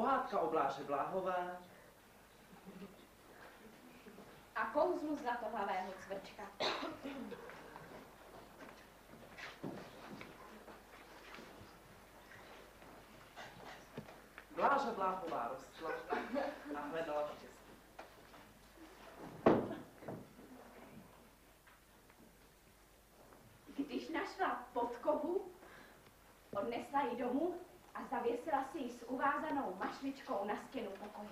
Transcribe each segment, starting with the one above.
Pohádka o Bláže Bláhové. A kouzlu zlatohlavého cvrčka. Bláža Bláhová rostla a hledala štěstí. Když našla podkovu, odnesla ji domů zavěsila si ji s uvázanou mašličkou na stěnu pokoje.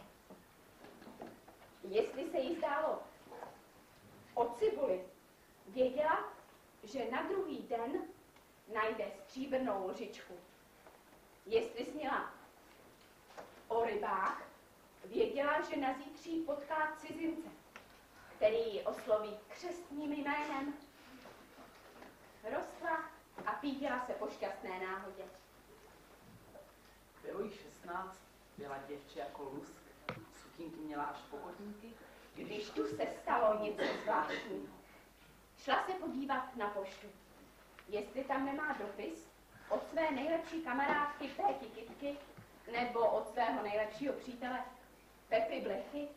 Jestli se jí zdálo o cibuli, věděla, že na druhý den najde stříbrnou lžičku. Jestli sněla o rybách, věděla, že na zítří potká cizince, který ji osloví křestním jménem. Rostla a píděla se po šťastné náhodě. Bylo jí 16, byla děvče jako lusk, sukínky měla až po kotníky. Když tu se stalo něco zvláštního. Šla se podívat na poštu, jestli tam nemá dopis od své nejlepší kamarádky Péti Kitky nebo od svého nejlepšího přítele Pepy Blechy,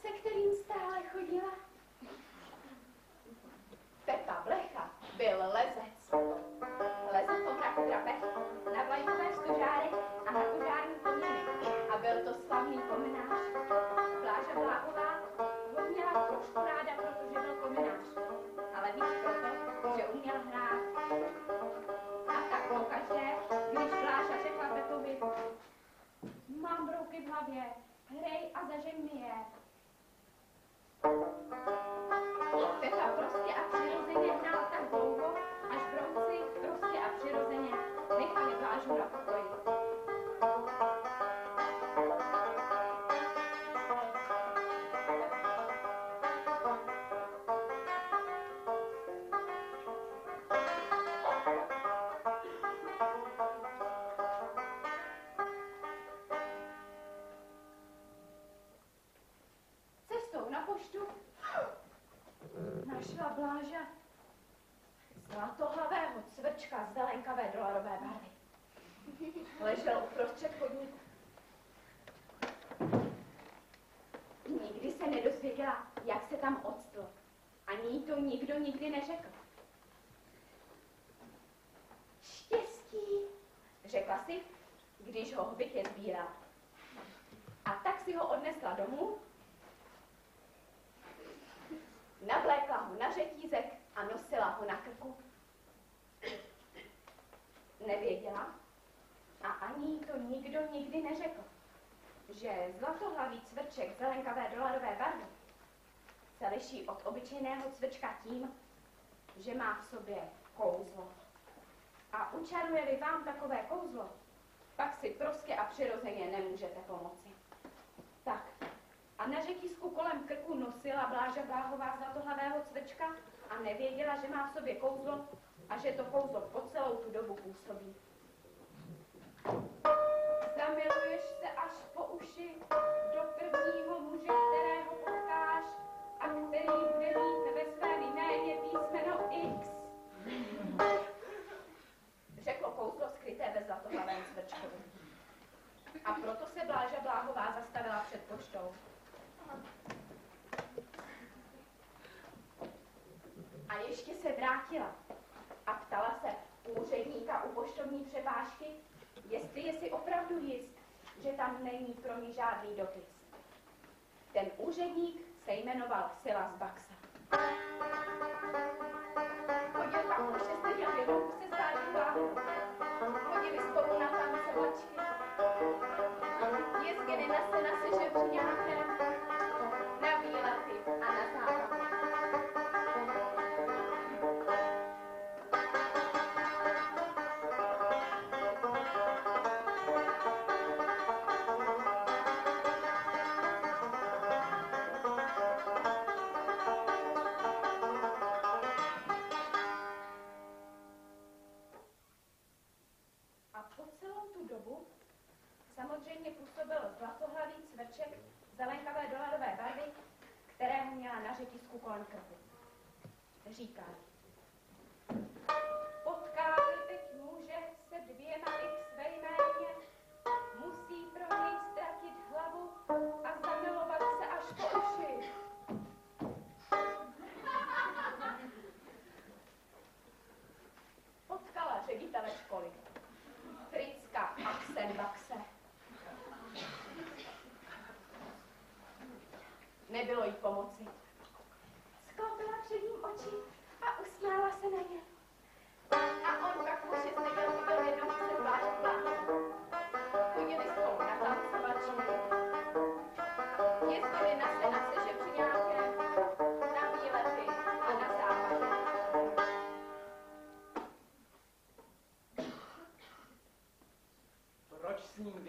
se kterým stále chodila. Pepa Blecha byl lezec. Hlavě, hrej a zažeň mi je. Pepa prostě a našla Bláža zlatohlavého cvrčka z zelenkavé dolarové barvy. Ležel uprostřed chodníku. Nikdy se nedozvěděla, jak se tam odstl. Ani jí to nikdo nikdy neřekl. Štěstí, řekla si, když ho hbitě sbírala. A tak si ho odnesla domů ho na řetízek a nosila ho na krku. Nevěděla a ani jí to nikdo nikdy neřekl, že zlatohlavý cvrček zelenkavé dolarové barvy se liší od obyčejného cvrčka tím, že má v sobě kouzlo. A učaruje-li vám takové kouzlo, pak si prostě a přirozeně nemůžete pomoci. Na řetízku kolem krku nosila Bláža Bláhová zlatohlavého cvrčka a nevěděla, že má v sobě kouzlo a že to kouzlo po celou tu dobu působí. Zamiluješ se až po uši ještě se vrátila a ptala se úředníka u poštovní přepážky, jestli je si opravdu jist, že tam není pro ní žádný dopis. Ten úředník se jmenoval Silas Baxa. Samozřejmě působil zlatohlavý cvrček zelenkavé dolarové barvy, kterého měla na řetisku kolem krku. Říká,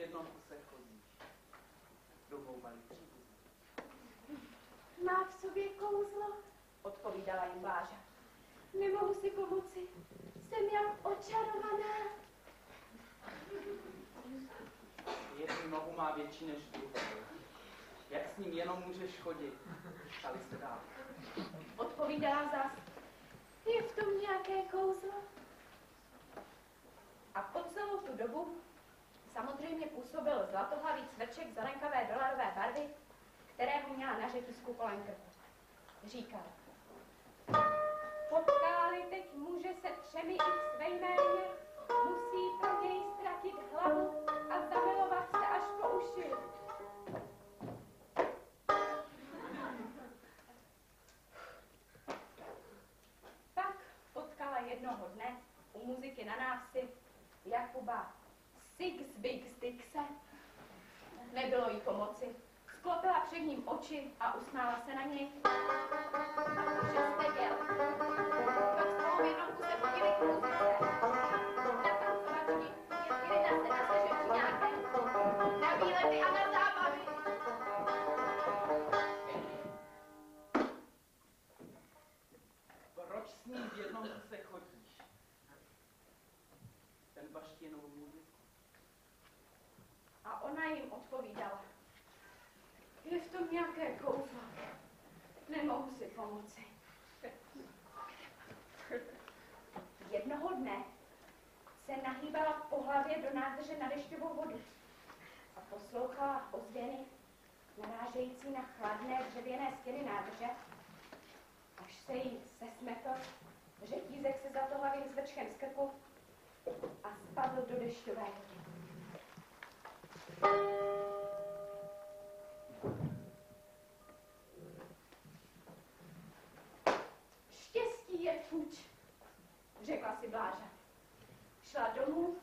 jednom kuse chodíš. Dohoubali příbuzní. Má v sobě kouzlo, odpovídala jim Bláža. Nemohu si pomoci, jsem jak očarovaná. Jednu nohu má větší než druhou. Jak s ním jenom můžeš chodit? Ptali se dál. Odpovídala zas. Je v tom nějaké kouzlo? A po celou tu dobu samozřejmě působil zlatohlavý cvrček zelenkavé dolarové barvy, kterého měla na řetisku kolem krku. Říkal, potkáli teď muže se třemi x ve jméně, musí pro něj ztratit hlavu a zamilovat se až po uši. Pak potkala jednoho dne u muziky na návsi Jakuba Six Big Stickse. Nebylo jí pomoci. Sklopila před ním oči a usmála se na něj. Jim odpovídala. Je v tom nějaké kouzlo. Nemohu si pomoci. Jednoho dne se nahýbala po hlavě do nádrže na dešťovou vodu a poslouchala ozvěny narážející na chladné dřevěné stěny nádrže, až se jí sesmetl řetízek se zlatohlavým zvrčkem z krku a spadl do dešťové vody. Štěstí je fuč, řekla si Bláža. Šla domů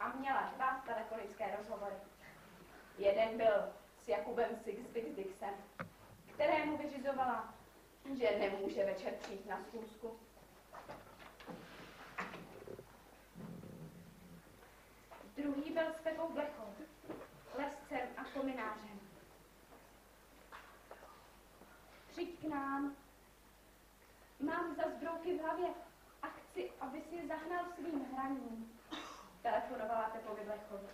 a měla dva telefonické rozhovory. Jeden byl s Jakubem Sixbix Dixem, kterému vyřizovala, že nemůže večer přijít na schůzku. Druhý byl s Pepou Blechou, lescem a kominářem. Přijď k nám. Mám za zbrouky v hlavě a chci, aby si je zahnal svým hraním. Telefonovala Pepovi Blechovi.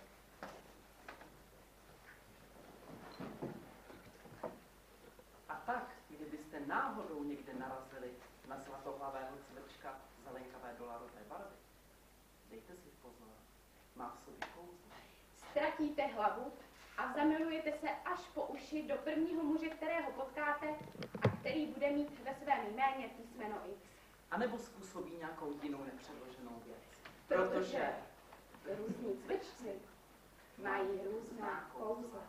A tak, kdybyste náhodou někde narazili na zlatohlavého cvrčka zelenkavé dolarové barvy, dejte si pozor, má v sobě kouzlo. Ztratíte hlavu a zamilujete se až po uši do prvního muže, kterého potkáte a který bude mít ve svém jméně písmeno X. A nebo způsobí nějakou jinou nepředloženou věc. Protože různí cvičci mají různá kouzla.